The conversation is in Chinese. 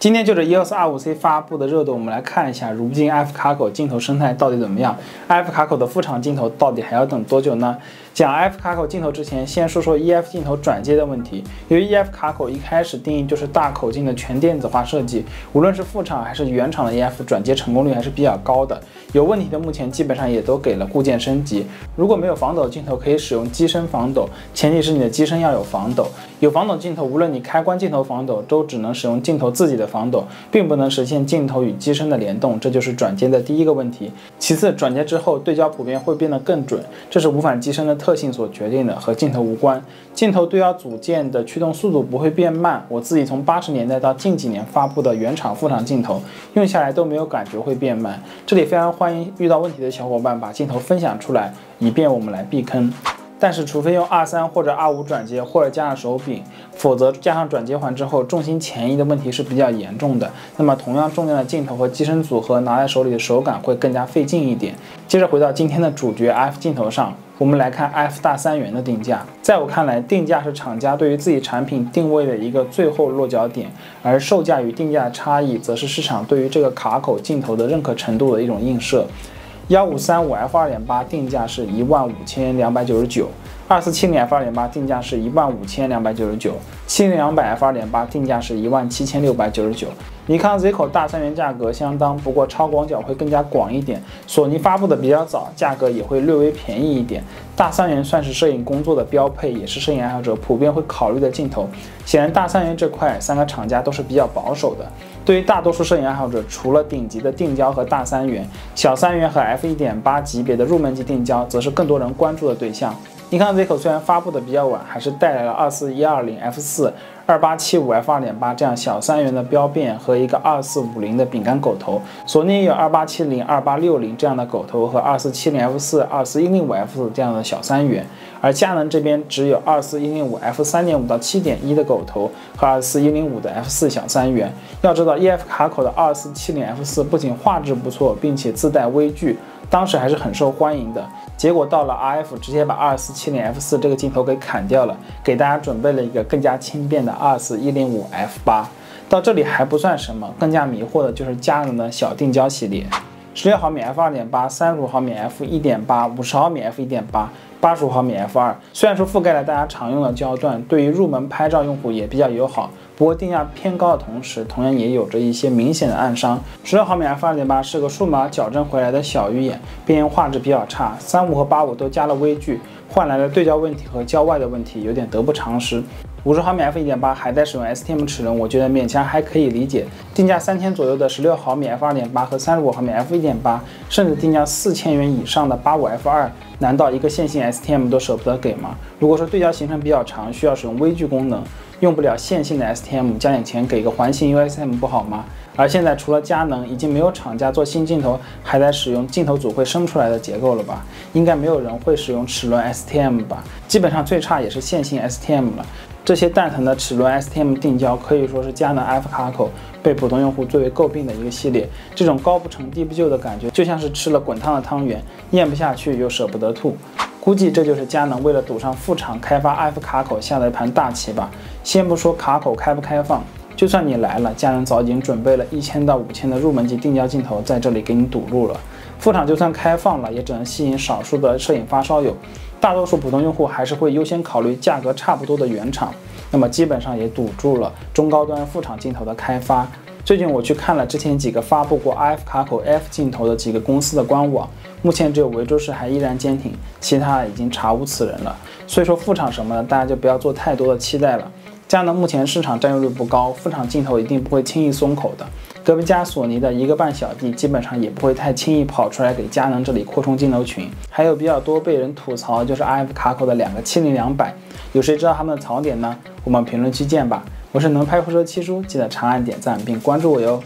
今天就着 EOS R5C 发布的热度，我们来看一下，如今 F 卡口镜头生态到底怎么样？F 卡口的副厂镜头到底还要等多久呢？讲 F 卡口镜头之前，先说说 EF 镜头转接的问题。由于 EF 卡口一开始定义就是大口径的全电子化设计，无论是副厂还是原厂的 EF 转接成功率还是比较高的。有问题的目前基本上也都给了固件升级。如果没有防抖镜头，可以使用机身防抖，前提是你的机身要有防抖。有防抖镜头，无论你开关镜头防抖，都只能使用镜头自己的防抖，并不能实现镜头与机身的联动，这就是转接的第一个问题。其次，转接之后对焦普遍会变得更准，这是无反机身的特性所决定的，和镜头无关。镜头对焦组件的驱动速度不会变慢，我自己从八十年代到近几年发布的原厂副厂镜头用下来都没有感觉会变慢。这里非常欢迎遇到问题的小伙伴把镜头分享出来，以便我们来避坑。但是，除非用二三或者二五转接，或者加上手柄，否则加上转接环之后，重心前移的问题是比较严重的。那么，同样重量的镜头和机身组合拿在手里的手感会更加费劲一点。接着回到今天的主角 F 镜头上，我们来看 F 大三元的定价。在我看来，定价是厂家对于自己产品定位的一个最后落脚点，而售价与定价的差异，则是市场对于这个卡口镜头的认可程度的一种映射。幺五三五 f 二点八定价是一万五千两百九十九，二四七零 f 二点八定价是一万五千两百九十九，七零两百 f 二点八定价是一万七千六百九十九。尼康 Z 口大三元价格相当，不过超广角会更加广一点。索尼发布的比较早，价格也会略微便宜一点。大三元算是摄影工作的标配，也是摄影爱好者普遍会考虑的镜头。显然，大三元这块三个厂家都是比较保守的。对于大多数摄影爱好者，除了顶级的定焦和大三元，小三元和 f 一点八级别的入门级定焦，则是更多人关注的对象。尼康 Z 口虽然发布的比较晚，还是带来了二四一二零 f 四。二八七五 f 二点八这样小三元的标变和一个二四五零的饼干狗头，索尼也有二八七零、二八六零这样的狗头和二四七零 f 四、二四一零五 f 四这样的小三元，而佳能这边只有二四一零五 f 三点五到七点一的狗头和二四一零五的 f 四小三元。要知道，EF 卡口的二四七零 f 四不仅画质不错，并且自带微距。当时还是很受欢迎的，结果到了 RF 直接把二四七零 f 四这个镜头给砍掉了，给大家准备了一个更加轻便的二四一零五 f 八。到这里还不算什么，更加迷惑的就是佳能的小定焦系列，十六毫米 f 二点八，三十五毫米 f 一点八，五十毫米 f 一点八，八十五毫米 f 二。虽然说覆盖了大家常用的焦段，对于入门拍照用户也比较友好。不过定价偏高的同时，同样也有着一些明显的暗伤。十六毫米 f 二点八是个数码矫正回来的小鱼眼，边缘画质比较差。三五和八五都加了微距，换来了对焦问题和焦外的问题，有点得不偿失。五十毫米 f 一点八还在使用 STM 齿轮，我觉得勉强还可以理解。定价三千左右的十六毫米 f 二点八和三十五毫米 f 一点八，甚至定价四千元以上的八五 f 二，难道一个线性 STM 都舍不得给吗？如果说对焦行程比较长，需要使用微距功能。用不了线性的 STM，加点钱给个环形 USM 不好吗？而现在除了佳能，已经没有厂家做新镜头还在使用镜头组会生出来的结构了吧？应该没有人会使用齿轮 STM 吧？基本上最差也是线性 STM 了。这些蛋疼的齿轮 STM 定焦可以说是佳能 F 卡口被普通用户最为诟病的一个系列。这种高不成低不就的感觉，就像是吃了滚烫的汤圆，咽不下去又舍不得吐。估计这就是佳能为了赌上副厂开发 F 卡口下的一盘大棋吧。先不说卡口开不开放，就算你来了，佳能早已经准备了一千到五千的入门级定焦镜头在这里给你堵路了。副厂就算开放了，也只能吸引少数的摄影发烧友，大多数普通用户还是会优先考虑价格差不多的原厂。那么基本上也堵住了中高端副厂镜头的开发。最近我去看了之前几个发布过 IF 卡口 F 镜头的几个公司的官网，目前只有维州市还依然坚挺，其他已经查无此人了。所以说副厂什么的，大家就不要做太多的期待了。佳能目前市场占有率不高，副厂镜头一定不会轻易松口的。隔壁家索尼的一个半小弟，基本上也不会太轻易跑出来给佳能这里扩充镜头群。还有比较多被人吐槽就是 RF 卡口的两个七零两百，有谁知道他们的槽点呢？我们评论区见吧。我是能拍货车七叔，记得长按点赞并关注我哟。